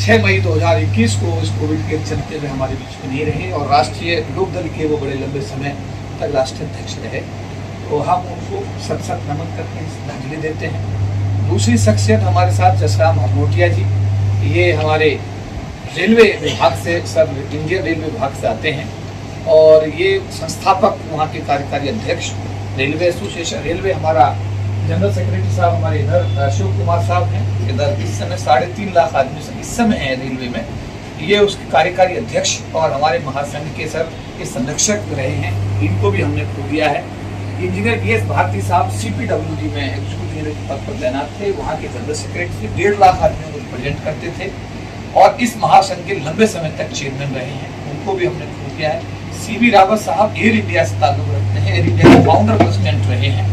छह मई 2021 को इस कोविड के चलते हुए हमारे बीच में नहीं रहे और राष्ट्रीय लोक दल के वो बड़े लंबे समय तक राष्ट्रीय अध्यक्ष रहे। तो हम उनको सत सत नमन करते हैं श्रद्धांजलि देते हैं। दूसरी शख्सियत हमारे साथ जसराम हरनोटिया जी, ये हमारे रेलवे विभाग से सब इंडियन रेलवे विभाग से आते हैं और ये संस्थापक, वहाँ के कार्यकारी अध्यक्ष, रेलवे एसोसिएशन, रेलवे हमारा जनरल सेक्रेटरी साहब हमारे इधर अशोक कुमार साहब हैं इधर इस समय साढ़े तीन लाख आदमी से इस समय है रेलवे में। ये उसके कार्यकारी अध्यक्ष और हमारे महासंघ के सर के संरक्षक रहे हैं, इनको भी हमने खो दिया है। इंजीनियर बी एस भारती साहब सीपीडब्ल्यूडी में एग्जीक्यूटिव इंजीनियर के पद पर तैनात थे, वहाँ के जनरल सेक्रेटरी डेढ़ लाख आदमियों को रिप्रेजेंट करते थे और इस महासंघ के लंबे समय तक चेयरमैन रहे हैं। उनको भी हमने खो दिया है। सी वी रावत साहब एयर इंडिया से ताल्लुक रखते हैं। एयर इंडिया के फाउंडर प्रेसिडेंट रहे हैं।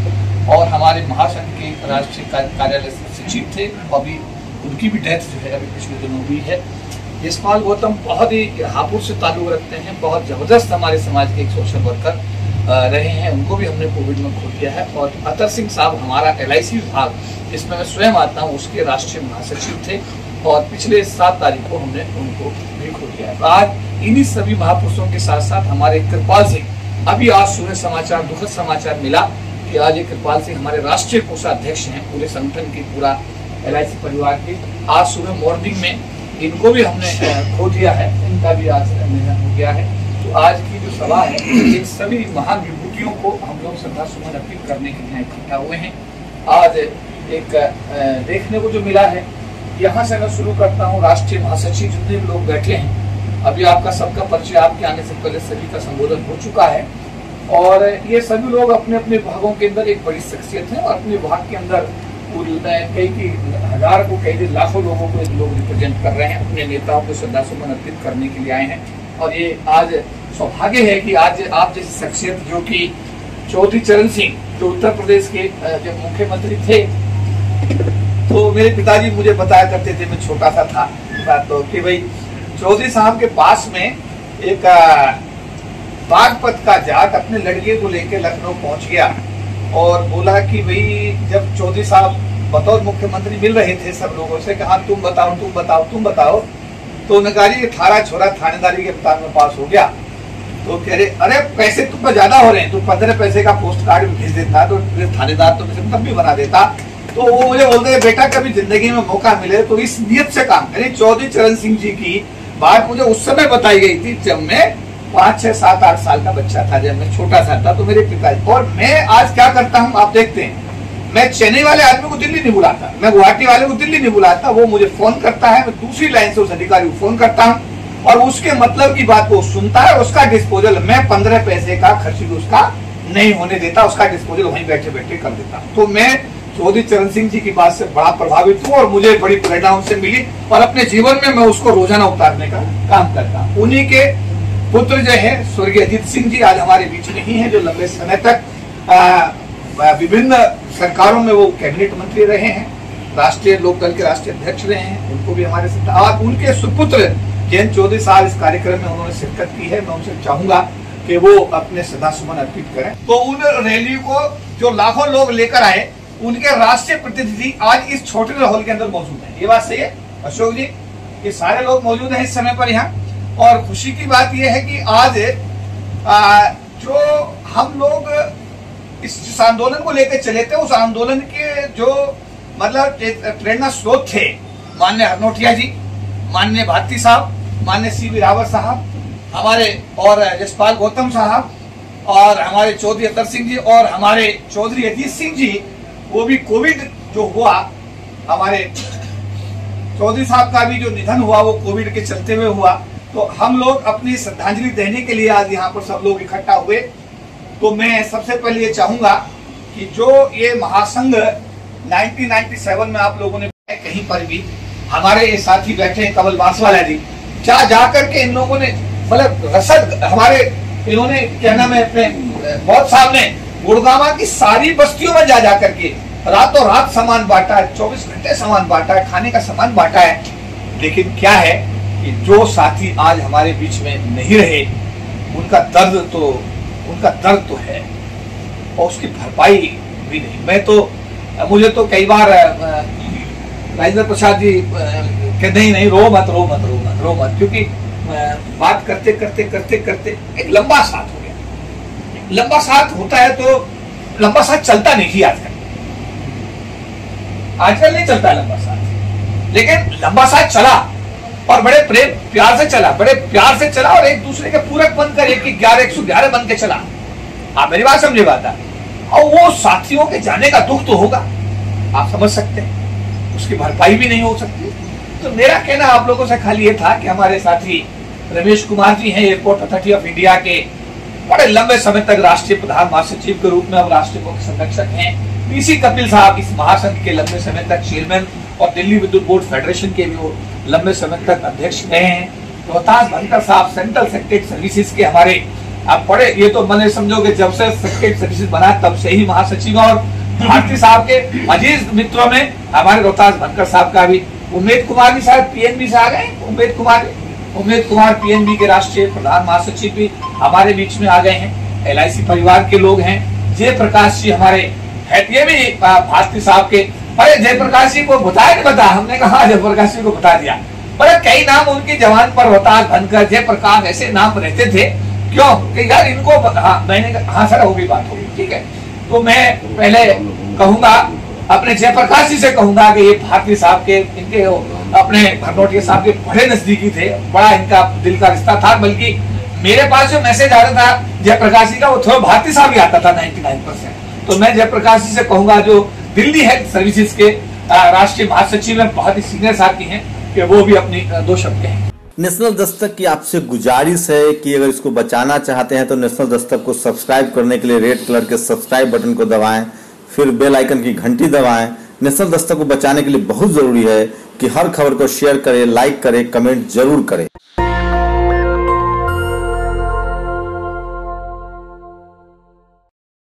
और हमारे महासंघ के राष्ट्रीय कार्य- कार्यालय सचिव थे अभी, उनकी भी डेथ जो है अभी पिछले दिनों हुई है। यशपाल गौतम बहुत ही हापुड़ से ताल्लुक रखते हैं, बहुत ज़बरदस्त हमारे समाज के एक सोशल वर्कर रहे हैं, उनको भी हमने कोविड में खो दिया है। और अतर सिंह साहब हमारा एल विभाग जिसमें मैं स्वयं आता हूँ, उसके राष्ट्रीय महासचिव थे और पिछले सात तारीख को हमने उनको भी खो दिया है। आज इन्हीं सभी महापुरुषों के साथ साथ हमारे कृपाल सिंह, अभी आज सुबह समाचार, दुखद समाचार मिला। कि आज कृपाल सिंह हमारे राष्ट्रीय कोषाध्यक्ष हैं, पूरे संगठन के, पूरा एलआईसी परिवार के। आज सुबह मॉर्निंग में इनको भी हमने खो दिया है, इनका भी आज निधन हो गया है। तो आज की जो सभा है, इन सभी महान विभूतियों को हम लोग श्रद्धा सुमन अर्पित करने के लिए इकट्ठा हुए हैं। आज एक देखने को जो मिला है, यहाँ से मैं शुरू करता हूँ, राष्ट्रीय महासचिव जितने लोग बैठे हैं, अभी आपका सबका परिचय आपके आने से पहले सभी का संबोधन हो चुका है। और ये सभी लोग अपने अपने विभागों के अंदर एक बड़ी शख्सियत है और अपने विभाग के अंदर कई की हज़ार को कई लाखों लोगों को लोग रिप्रेजेंट कर रहे हैं, अपने नेताओं को श्रद्धा सुमन अर्पित करने के लिए आए हैं। और ये आज सौभाग्य है कि आज आप जैसी शख्सियत जो कि चौधरी चरण सिंह, जो उत्तर प्रदेश के जब मुख्यमंत्री थे तो मेरे पिताजी मुझे बताया करते थे, मैं छोटा सा था तो कि भाई, चौधरी साहब के पास में एक बागपत का जाट अपने लड़के को लेकर लखनऊ पहुँच गया और बोला कि भाई, जब चौधरी साहब बतौर मुख्यमंत्री मिल रहे थे सब लोगों से, कहा तुम बताओ तुम बताओ तुम बताओ। तो कहा जी थारा छोरा थानेदारी के अवतार में पास हो गया। तो कह रहे, अरे, पैसे तुम पर ज़्यादा हो रहे हैं तो पंद्रह पैसे का पोस्ट कार्ड भी भेज देता तो थानेदार तो मुझे तब भी बना देता। तो वो मुझे बोलते हैं, बेटा, कभी ज़िंदगी में मौका मिले तो इस नियत से काम करें। चौधरी चरण सिंह जी की बात मुझे उस समय बताई गई थी जब मैं पाँच, छह, सात, आठ साल का बच्चा था जब मैं छोटा सा था तो मेरे पिताजी और मैं आज क्या करता हूँ, आप देखते हैं। मैं चेन्नई वाले आदमी को दिल्ली नहीं बुलाता। मैं गुवाहाटी वाले को दिल्ली नहीं बुलाता। वो मुझे फ़ोन करता है, मैं दूसरी लाइन से उस अधिकारी को फ़ोन करता हूँ। और उसके मतलब की बात वो सुनता है उसका डिस्पोजल मैं पंद्रह पैसे का खर्च भी उसका नहीं होने देता, उसका डिस्पोजल वहीं बैठे बैठे कर देता। तो मैं चौधरी चरण सिंह जी की बात से बड़ा प्रभावित हूँ और मुझे बड़ी प्रेरणा उनसे मिली। और अपने जीवन में मैं उसको रोज़ाना उतारने का काम करता उन्हीं के पुत्र जो है, स्वर्गीय अजीत सिंह जी आज हमारे बीच में ही, जो लंबे समय तक विभिन्न सरकारों में वो कैबिनेट मंत्री रहे हैं, राष्ट्रीय लोक दल के राष्ट्रीय अध्यक्ष रहे हैं, उनको भी हमारे साथ। और उनके सुपुत्र जयंत चौधरी साहब इस कार्यक्रम में उन्होंने शिरकत की है, मैं उनसे चाहूँगा कि वो अपने श्रद्धा सुमन अर्पित करें। तो उन रैली को जो लाखों लोग लेकर आए, उनके राष्ट्रीय प्रतिनिधि आज इस छोटे हॉल के अंदर मौजूद है। ये बात सही है? अशोक जी, ये सारे लोग मौजूद हैं इस समय पर यहाँ? और खुशी की बात यह है कि आज जो हम लोग इस जिस आंदोलन को लेकर चले थे, उस आंदोलन के जो मतलब प्रेरणा स्रोत थे मान्य हरनोटिया जी मान्य भारती साहब मान्य सी बी रावत साहब, हमारे और यशपाल गौतम साहब, और हमारे चौधरी अतर सिंह जी, और हमारे चौधरी अजीत सिंह जी, वो भी कोविड जो हुआ, हमारे चौधरी साहब का भी जो निधन हुआ, वो कोविड के चलते हुए हुआ। तो हम लोग अपनी श्रद्धांजलि देने के लिए आज यहाँ पर सब लोग इकट्ठा हुए। तो मैं सबसे पहले ये चाहूँगा कि जो ये महासंघ 1997 में आप लोगों ने कहीं पर भी, हमारे ये साथी बैठे हैं कमल बांसवाला जी। जा जा करके इन लोगों ने मतलब रसद, हमारे इन्होंने, क्या नाम है, अपने बहुत साहब ने गुड़गावा की सारी बस्तियों में जा जा करके रातों रात सामान बांटा है चौबीस घंटे सामान बांटा है खाने का सामान बांटा है। लेकिन क्या है कि जो साथी आज हमारे बीच में नहीं रहे, उनका दर्द तो उनका दर्द तो है और उसकी भरपाई भी नहीं। मैं तो मुझे तो कई बार राजेंद्र प्रसाद जी कहते नहीं नहीं, रो मत रो मत रो मत रो मत। क्योंकि बात करते करते करते करते एक लंबा साथ हो गया। लंबा साथ होता है तो लंबा साथ चलता नहीं थी आजकल आजकल नहीं चलता लंबा साथ। लेकिन लंबा साथ चला। और बड़े प्रेम, प्यार से चला, बड़े प्यार से चला और एक दूसरे के पूरक बनकर, एक ग्यारह, एक सौ ग्यारह बन के चला। आप मेरी बात समझे बात। और वो साथियों के जाने का दुख तो होगा। आप समझ सकते हैं। उसकी भरपाई भी नहीं हो सकती। तो मेरा कहना आप लोगों से खाली ये था कि हमारे साथी रमेश कुमार जी हैं एयरपोर्ट अथॉरिटी ऑफ़ इंडिया के। बड़े लंबे समय तक राष्ट्रीय प्रधान महासचिव के रूप में अब राष्ट्रीय मुख्य संरक्षक हैं। पीसी कपिल साहब इस महासंघ के लंबे समय तक चेयरमैन और दिल्ली विद्युत बोर्ड फेडरेशन के भी वो लंबे समय तक अध्यक्ष रहे हैं। रोहतास भंकर साहब सेंट्रल सेक्रेटरी सर्विसेज़ के हमारे, आप पढ़े, ये तो मैंने समझोगे, जब से सेक्रेटरी सर्विसेज़ बना, तब से ही महासचिव और भारती साहब के अज़ीज़ मित्रों में हमारे रोहतास भनकर साहब का भी। उमेद कुमार भी शायद पीएनबी से आ गए उमेद कुमार उमेद कुमार पीएनबी के राष्ट्रीय प्रधान महासचिव भी हमारे बीच में आ गए हैं। एल परिवार के लोग हैं। जयप्रकाश जी हमारे ये भी भारती साहब के अरे जयप्रकाश जी को बताया नहीं बता हमने कहा जयप्रकाश जी को बता दिया। पर कई नाम उनकी जवान पर होता, धनकर, जयप्रकाश, ऐसे नाम रहते थे। क्यों? कि यार इनको हाँ मैंने हाँ सर, वो भी बात होगी, ठीक है। तो मैं पहले कहूँगा, अपने जयप्रकाश जी से कहूँगा कि ये भारतीय साहब के, इनके अपने भरनोटिया साहब के बड़े नजदीकी थे, बड़ा इनका दिल का रिश्ता था, बल्कि मेरे पास जो मैसेज आ रहा था जयप्रकाश जी का, वो थोड़ा भारती साहब ही आता था नाइन्टी नाइन परसेंट तो मैं जयप्रकाश जी से कहूँगा, जो दिल्ली हेल्थ सर्विसेज़ के राष्ट्रीय महासचिव में बहुत ही सीनियर साथी हैं, कि वो भी अपनी दो शब्द कहें। नेशनल दस्तक की आपसे गुजारिश है कि अगर इसको बचाना चाहते हैं तो नेशनल दस्तक को सब्सक्राइब करने के लिए रेड कलर के सब्सक्राइब बटन को दबाएँ, फिर बेल आइकन की घंटी दबाएँ। नेशनल दस्तक को बचाने के लिए बहुत ज़रूरी है कि हर खबर को शेयर करें, लाइक करें, कमेंट ज़रूर करें।